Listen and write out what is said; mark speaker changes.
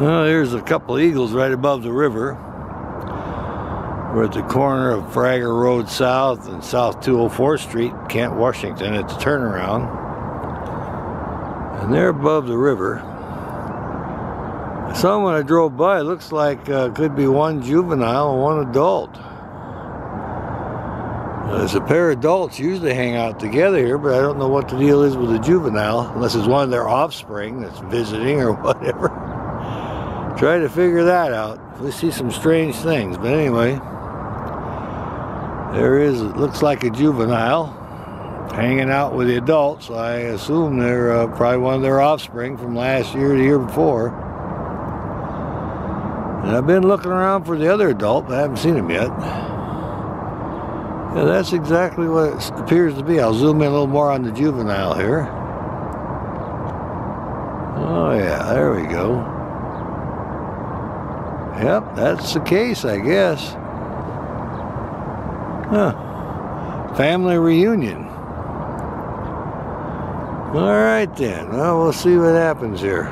Speaker 1: Well, there's a couple eagles right above the river. We're at the corner of Frager Road South and South 204th Street, Kent, Washington. It's a turnaround. And they're above the river. I saw when I drove by. It looks like uh, could be one juvenile and one adult. There's a pair of adults usually hang out together here, but I don't know what the deal is with the juvenile, unless it's one of their offspring that's visiting or whatever. Try to figure that out. We see some strange things, but anyway, there is, it looks like a juvenile hanging out with the adults. I assume they're uh, probably one of their offspring from last year, the year before. And I've been looking around for the other adult, but I haven't seen him yet. Yeah, that's exactly what it appears to be. I'll zoom in a little more on the juvenile here. Oh yeah, there we go. Yep, that's the case, I guess. Huh. Family reunion. All right then. Well, we'll see what happens here.